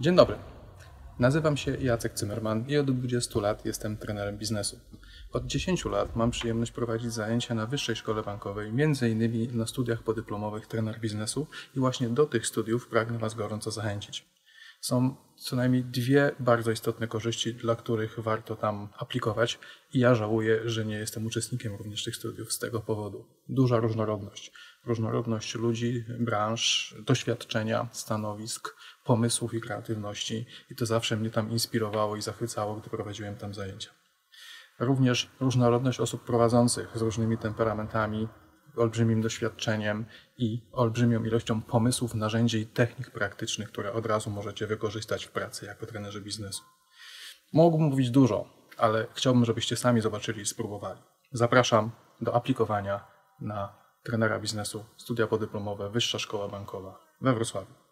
Dzień dobry. Nazywam się Jacek Cymerman i od 20 lat jestem trenerem biznesu. Od 10 lat mam przyjemność prowadzić zajęcia na Wyższej Szkole Bankowej, m.in. na studiach podyplomowych trener biznesu i właśnie do tych studiów pragnę Was gorąco zachęcić. Są co najmniej dwie bardzo istotne korzyści, dla których warto tam aplikować i ja żałuję, że nie jestem uczestnikiem również tych studiów z tego powodu. Duża różnorodność. Różnorodność ludzi, branż, doświadczenia, stanowisk, pomysłów i kreatywności i to zawsze mnie tam inspirowało i zachwycało, gdy prowadziłem tam zajęcia. Również różnorodność osób prowadzących z różnymi temperamentami, olbrzymim doświadczeniem i olbrzymią ilością pomysłów, narzędzi i technik praktycznych, które od razu możecie wykorzystać w pracy jako trenerzy biznesu. Mógłbym mówić dużo, ale chciałbym, żebyście sami zobaczyli i spróbowali. Zapraszam do aplikowania na trenera biznesu, studia podyplomowe, Wyższa Szkoła Bankowa we Wrocławiu.